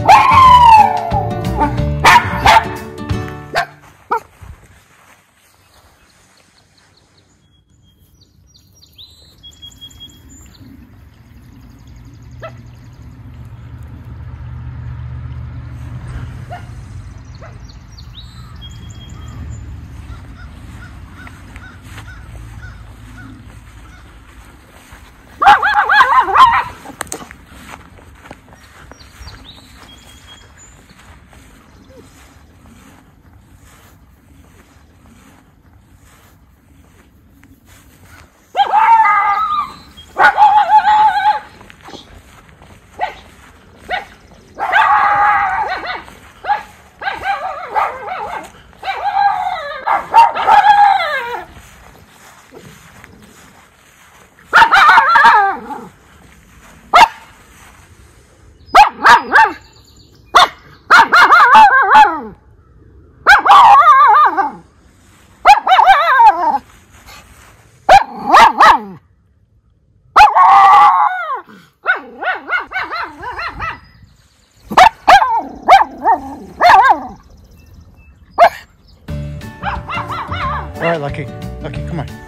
Ah! All right, Lucky. Lucky, come on.